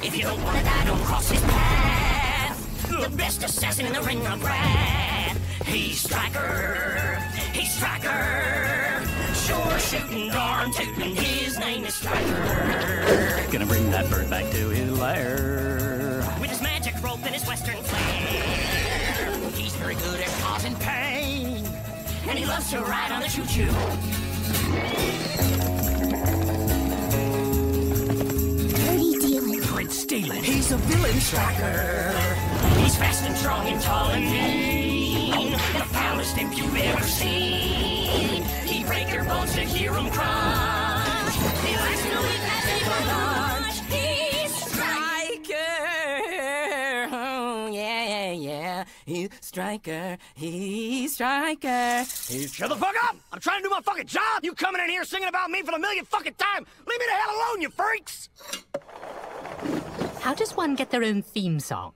If you don't wanna die, don't cross his path. The best assassin in the ring of wrath. He's Striker. He's Striker. Sure shooting, darn tooting. His name is Striker. Gonna bring that bird back to his lair. With his magic rope and his western flair. He's very good at causing pain. And he loves to ride on the choo-choo. Stealing. He's a villain striker. He's fast and strong and tall and mean. The foulest imp you've ever seen. He break your bones to hear him crunch. He likes to eat that table lunch. He's striker. Oh, yeah, yeah, yeah. He's striker. He's striker. Shut the fuck up! I'm trying to do my fucking job! You coming in here singing about me for the millionth fucking time! Leave me the hell alone, you freaks! How does one get their own theme song?